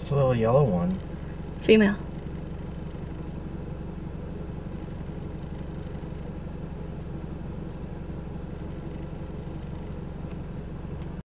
What's the little yellow one? Female.